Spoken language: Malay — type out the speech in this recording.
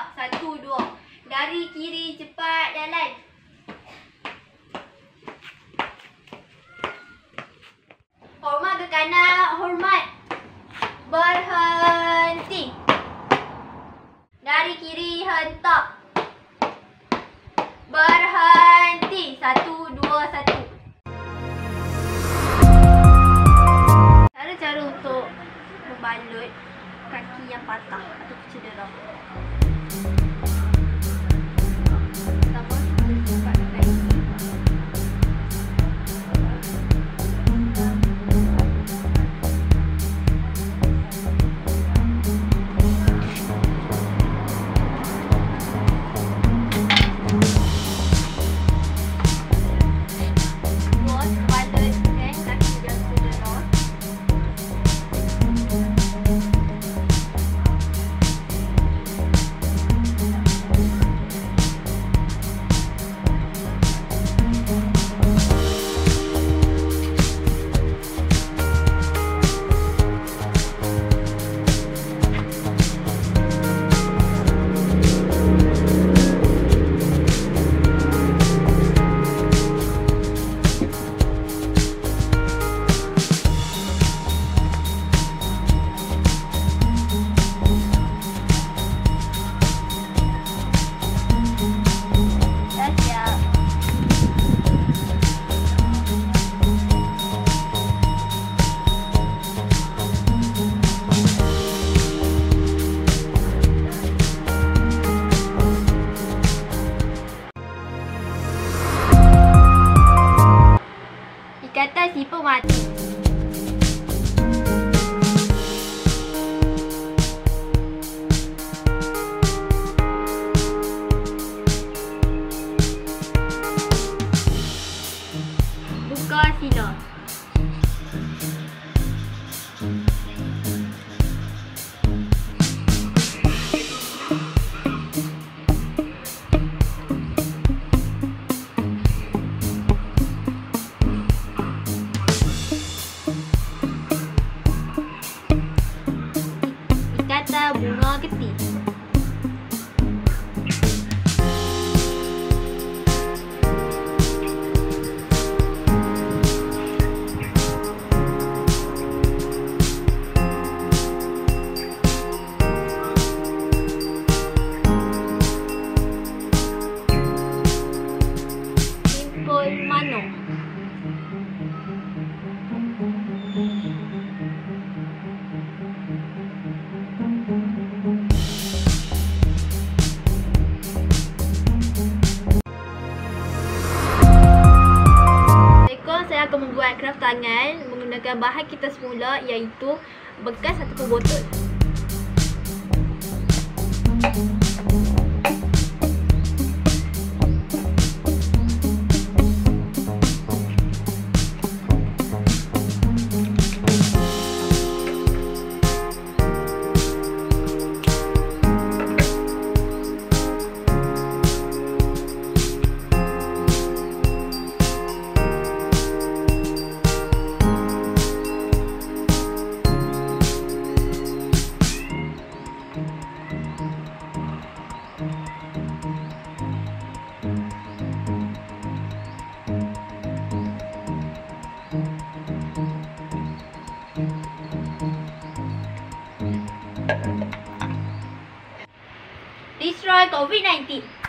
sedia. Satu, dua. Dari kiri cepat jalan. Hormat ke kanan, hormat. Berhenti. Dari kiri hentak. Berhenti. Satu, dua, satu. Cara-cara untuk membalut kaki yang patah atau cedera. thank you การสีประวัติ membuat craft tangan menggunakan bahan kita semula iaitu bekas ataupun botol. Destroy COVID-19.